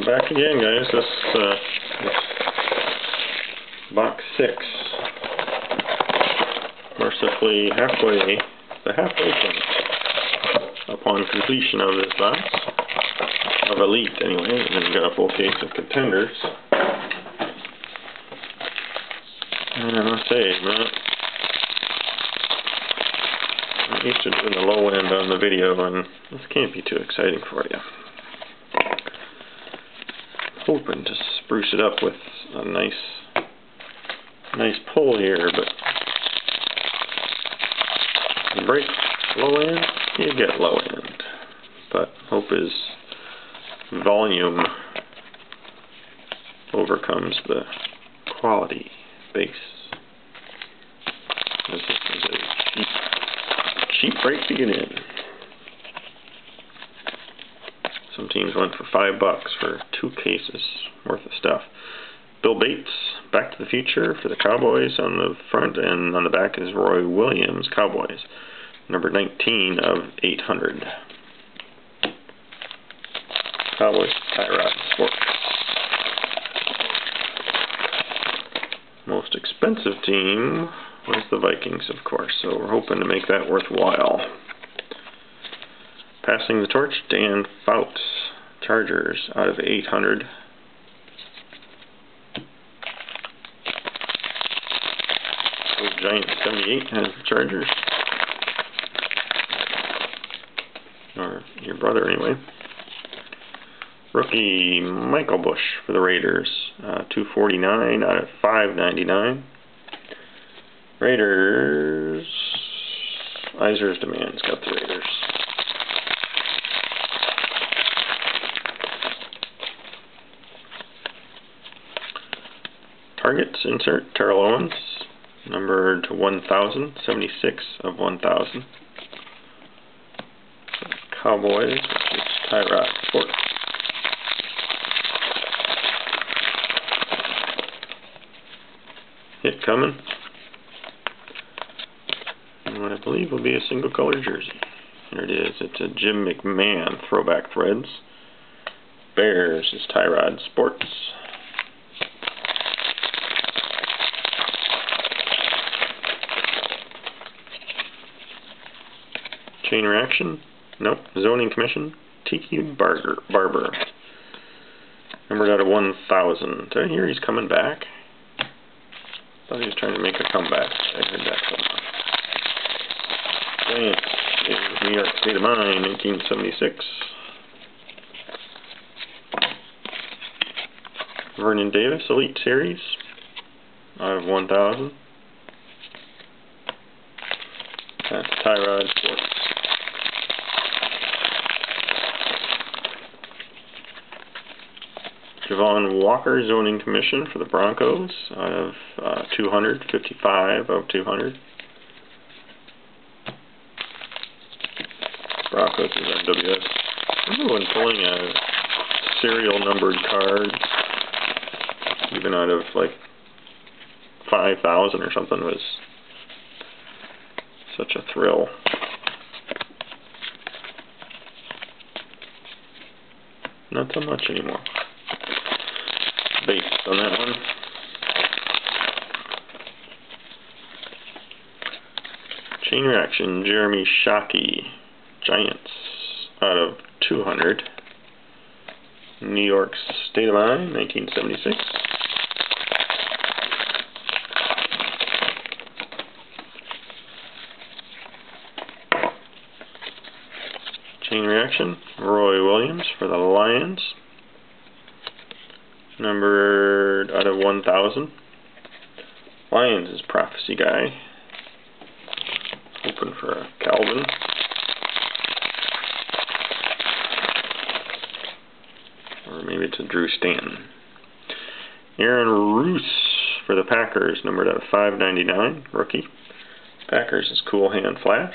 back again, guys. This, uh, this box six. Mercifully halfway, the halfway point upon completion of this box. Of Elite, anyway. And then got a full case of Contenders. And I must say, I'm used to the low end on the video, and this can't be too exciting for you hoping to spruce it up with a nice nice pull here, but break low end, you get low end. But hope is volume overcomes the quality base. This is a cheap, cheap break to get in. Some teams went for five bucks for two cases worth of stuff. Bill Bates, Back to the Future for the Cowboys on the front, and on the back is Roy Williams, Cowboys, number 19 of 800. Cowboys Tyrod Sports. Most expensive team was the Vikings, of course, so we're hoping to make that worthwhile. Passing the torch, Dan Fouts, Chargers, out of 800. Giant 78 has the Chargers. Or your brother, anyway. Rookie Michael Bush for the Raiders, uh, 249 out of 599. Raiders, Iser's Demands got the Raiders. Targets, insert Terrell Owens, numbered 1000, 76 of 1000. Cowboys, Tyrod Sports. Hit coming. And what I believe will be a single color jersey. Here it is. It's a Jim McMahon throwback threads. Bears is Tyrod Sports. Reaction? Nope. Zoning Commission? Tiki Barber. Barber. Numbered out of 1,000. Did I hear he's coming back? thought he was trying to make a comeback. I heard that. Giants is New York State of Mind, 1976. Vernon Davis, Elite Series, out of 1,000. That's Tyrod Sports. Javon Walker, Zoning Commission for the Broncos, out of uh, 255 of 200. Broncos is MWS. Remember when pulling a serial numbered card, even out of like 5,000 or something, was such a thrill. Not so much anymore base on that one. Chain reaction, Jeremy Shockey, Giants, out of 200. New York State of Mind, 1976. Chain reaction, Roy Williams for the Lions, numbered out of 1,000. Lions is Prophecy Guy. Open for a Calvin. Or maybe it's a Drew Stanton. Aaron Rouse for the Packers, numbered out of 599, rookie. Packers is Cool Hand Flash.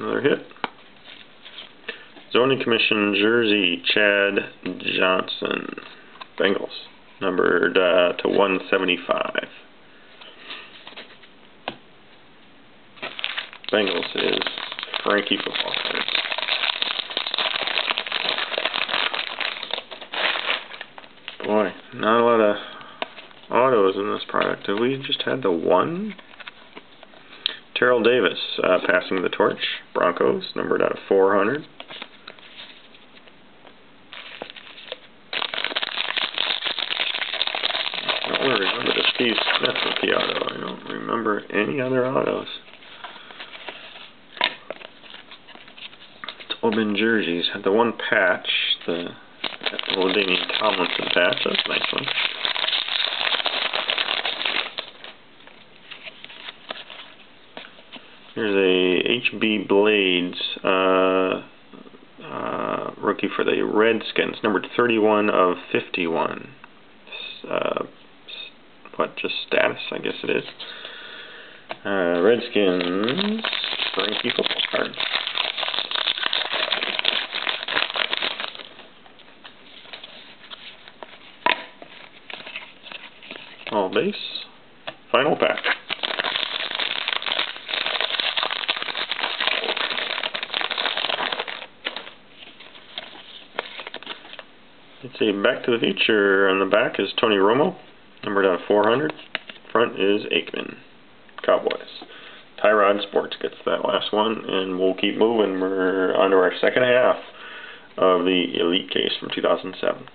Another hit. Zoning Commission Jersey, Chad Johnson. Bengals. Numbered uh, to 175. Bengals is Frankie football. Boy, not a lot of autos in this product. Have we just had the one? Terrell Davis uh, passing the torch. Broncos, numbered out of 400. I don't remember the Steve Smith rookie auto. I don't remember any other autos. Tobin jerseys had the one patch, the LaDainian Tomlinson patch. That's a nice one. Here's a HB Blades uh, uh, rookie for the Redskins, numbered 31 of 51. Uh, what, just status, I guess it is. Uh, Redskins, Frankie football card. All base. Final pack. It's a Back to the Future. On the back is Tony Romo, numbered out of 400. Front is Aikman. Cowboys. Tyrod Sports gets that last one, and we'll keep moving. We're on to our second half of the Elite case from 2007.